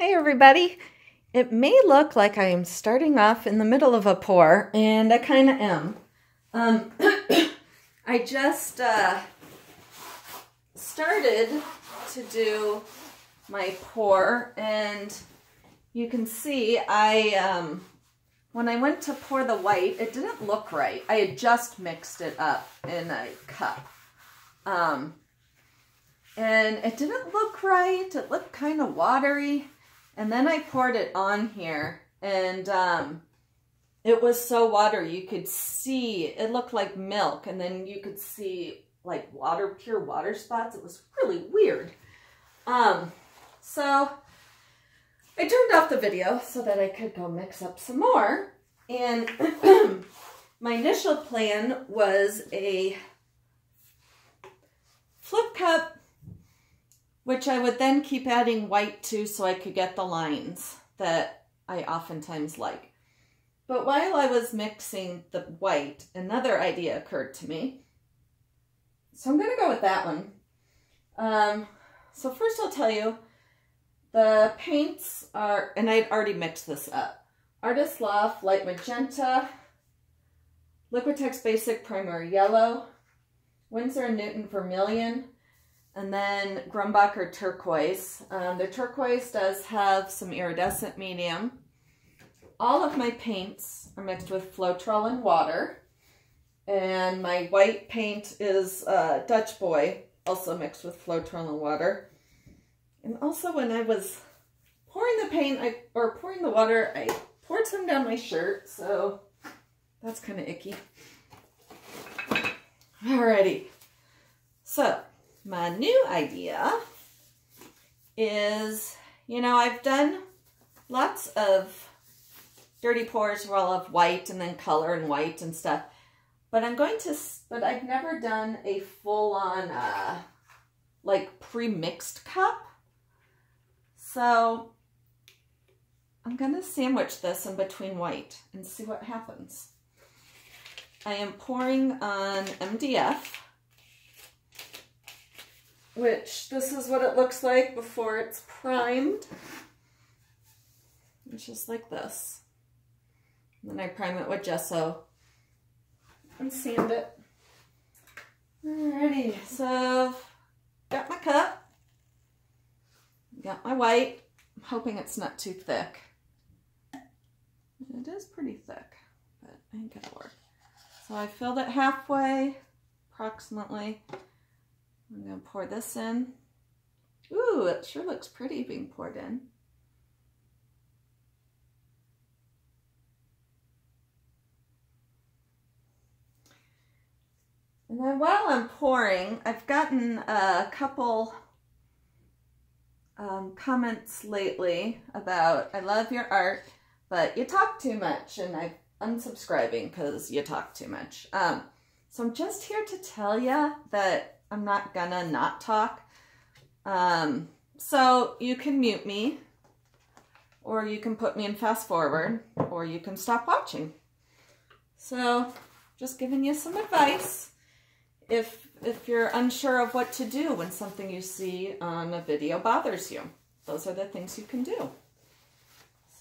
Hey everybody! It may look like I am starting off in the middle of a pour, and I kind of am. Um, I just uh, started to do my pour, and you can see I, um, when I went to pour the white, it didn't look right. I had just mixed it up in a cup. Um, and it didn't look right. It looked kind of watery. And then I poured it on here and um, it was so watery. You could see, it looked like milk and then you could see like water, pure water spots. It was really weird. Um, so I turned off the video so that I could go mix up some more. And my initial plan was a flip cup which I would then keep adding white to so I could get the lines that I oftentimes like. But while I was mixing the white, another idea occurred to me. So I'm going to go with that one. Um, so first I'll tell you, the paints are, and I'd already mixed this up. Artist Loft Light Magenta, Liquitex Basic Primer Yellow, Winsor & Newton Vermilion, and then Grumbacher Turquoise. Um, the turquoise does have some iridescent medium. All of my paints are mixed with Floetrol and water. And my white paint is uh, Dutch Boy, also mixed with Floetrol and water. And also when I was pouring the paint, I, or pouring the water, I poured some down my shirt, so that's kind of icky. Alrighty. So, my new idea is, you know, I've done lots of dirty pours where I'll have white and then color and white and stuff. But I'm going to, but I've never done a full-on, uh, like, pre-mixed cup. So, I'm going to sandwich this in between white and see what happens. I am pouring on MDF which this is what it looks like before it's primed. It's just like this. And then I prime it with gesso and sand it. Alrighty, so got my cup, got my white. I'm hoping it's not too thick. It is pretty thick, but I think it'll work. So I filled it halfway, approximately. I'm to pour this in. Ooh, it sure looks pretty being poured in. And then while I'm pouring, I've gotten a couple um, comments lately about, I love your art, but you talk too much, and I'm unsubscribing because you talk too much. Um, so I'm just here to tell you that I'm not gonna not talk. Um, so you can mute me, or you can put me in fast forward, or you can stop watching. So just giving you some advice. If, if you're unsure of what to do when something you see on a video bothers you, those are the things you can do.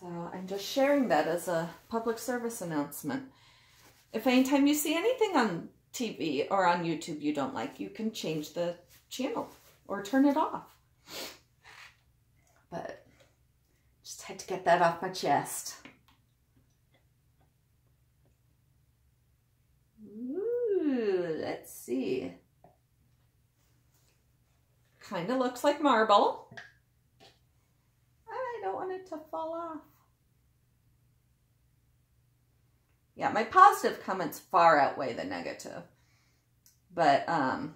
So I'm just sharing that as a public service announcement. If anytime you see anything on TV or on YouTube you don't like, you can change the channel or turn it off. But just had to get that off my chest. Ooh, let's see. Kind of looks like marble. I don't want it to fall off. Yeah, my positive comments far outweigh the negative. But um,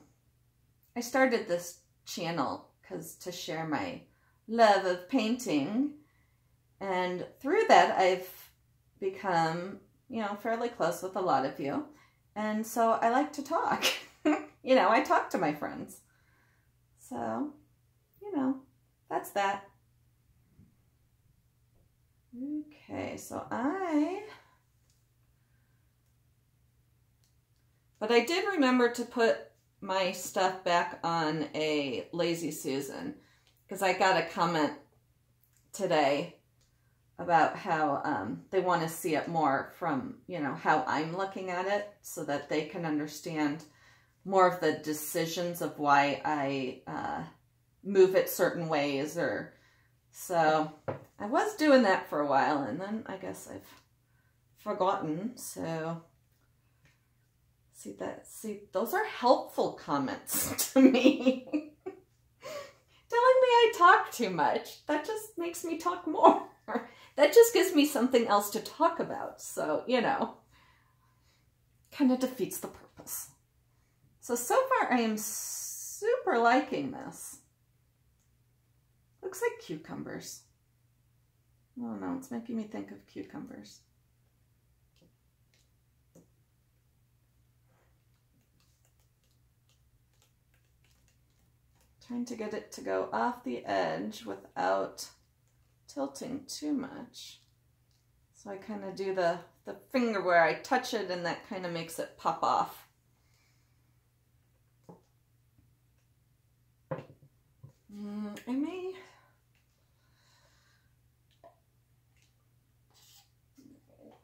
I started this channel because to share my love of painting. And through that, I've become, you know, fairly close with a lot of you. And so I like to talk. you know, I talk to my friends. So, you know, that's that. Okay, so I But I did remember to put my stuff back on a Lazy Susan because I got a comment today about how um, they want to see it more from, you know, how I'm looking at it so that they can understand more of the decisions of why I uh, move it certain ways or so I was doing that for a while and then I guess I've forgotten. So see that see those are helpful comments to me. Telling me I talk too much. That just makes me talk more. that just gives me something else to talk about. So, you know, kind of defeats the purpose. So, so far I am super liking this. Looks like cucumbers. Oh no, it's making me think of cucumbers. Trying to get it to go off the edge without tilting too much. So I kind of do the, the finger where I touch it and that kind of makes it pop off. Mm, I may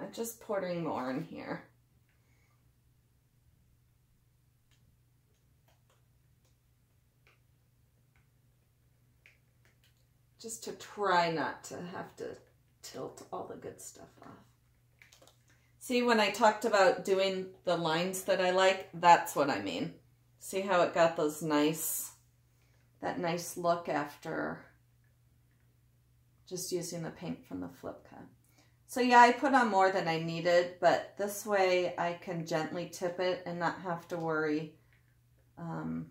I'm just pouring more in here. Just to try not to have to tilt all the good stuff off. See, when I talked about doing the lines that I like, that's what I mean. See how it got those nice, that nice look after just using the paint from the flip cup. So yeah, I put on more than I needed, but this way I can gently tip it and not have to worry um,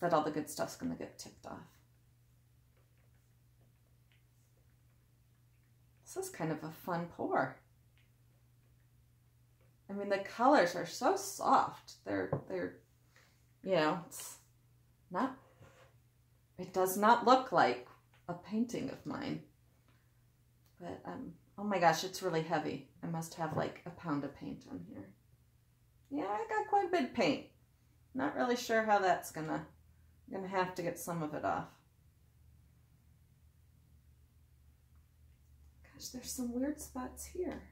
that all the good stuff's to get tipped off. This is kind of a fun pour. I mean, the colors are so soft. They're, they're, you know, it's not, it does not look like a painting of mine. But um, Oh my gosh, it's really heavy. I must have like a pound of paint on here. Yeah, I got quite a bit of paint. Not really sure how that's gonna, gonna have to get some of it off. Gosh, there's some weird spots here.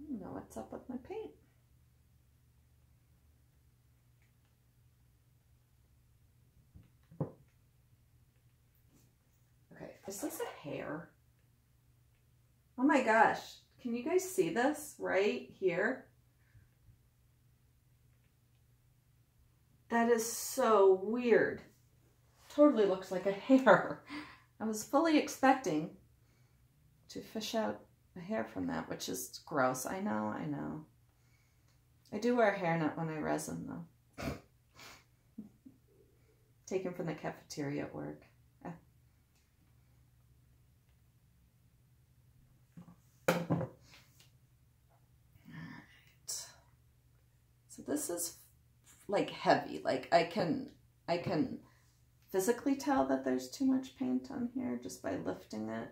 I don't know what's up with my paint. Okay, is this a hair? Oh my gosh. Can you guys see this right here? That is so weird. Totally looks like a hair. I was fully expecting to fish out a hair from that, which is gross. I know, I know. I do wear a hairnet when I resin, though. Taken from the cafeteria at work. So this is like heavy. Like I can, I can physically tell that there's too much paint on here just by lifting it.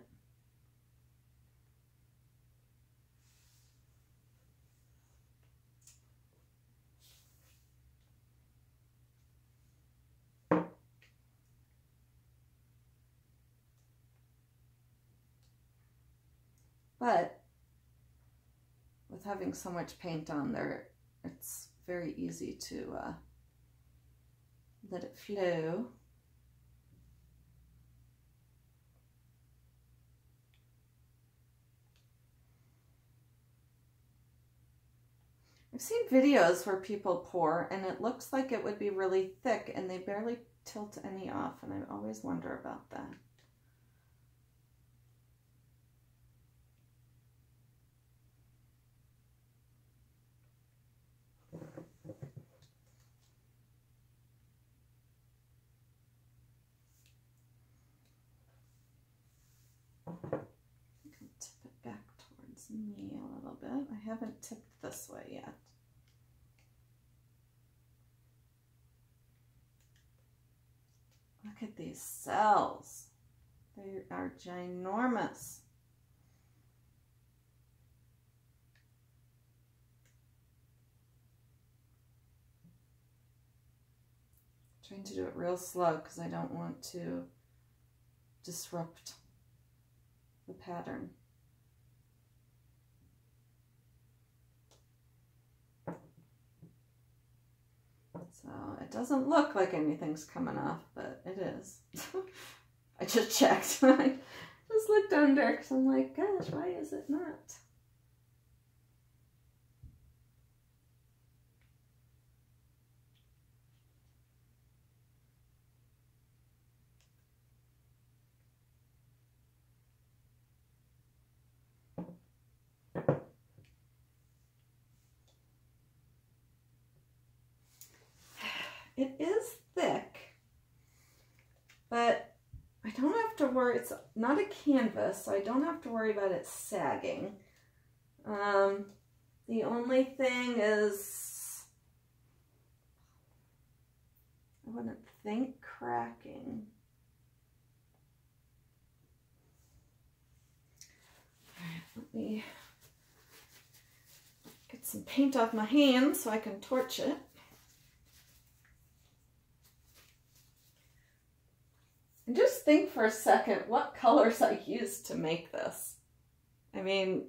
But with having so much paint on there, it's very easy to uh, let it flow. I've seen videos where people pour and it looks like it would be really thick and they barely tilt any off and I always wonder about that. Me a little bit. I haven't tipped this way yet. Look at these cells. They are ginormous. trying to do it real slow because I don't want to disrupt the pattern. So it doesn't look like anything's coming off, but it is. I just checked. I just looked under because I'm like, gosh, why is it not? It is thick, but I don't have to worry. It's not a canvas, so I don't have to worry about it sagging. Um, the only thing is, I wouldn't think cracking. All right, let me get some paint off my hands so I can torch it. And think for a second what colors I used to make this. I mean,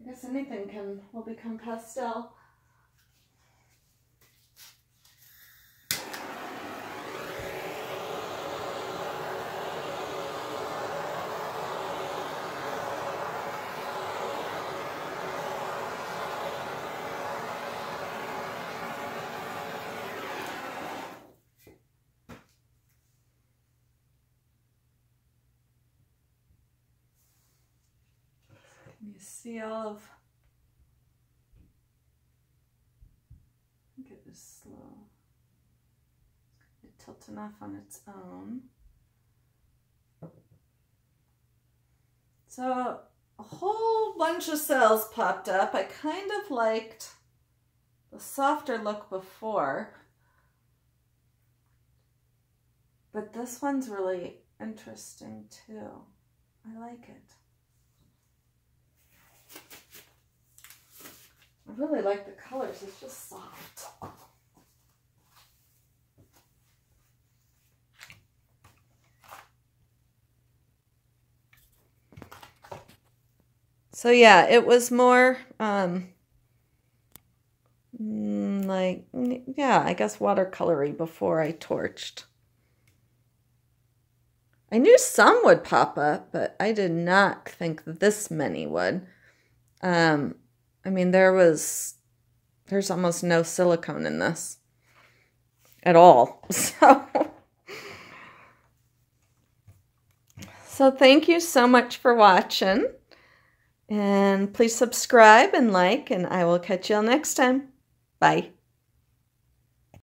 I guess anything can will become pastel. You see all of, I think it is slow. It's tilting off on its own. So a whole bunch of cells popped up. I kind of liked the softer look before. But this one's really interesting too. I like it. I really like the colors. It's just soft. So yeah, it was more um, mm, like, yeah, I guess watercolory before I torched. I knew some would pop up, but I did not think this many would. Um, I mean, there was, there's almost no silicone in this at all. So, so thank you so much for watching. And please subscribe and like, and I will catch you all next time. Bye.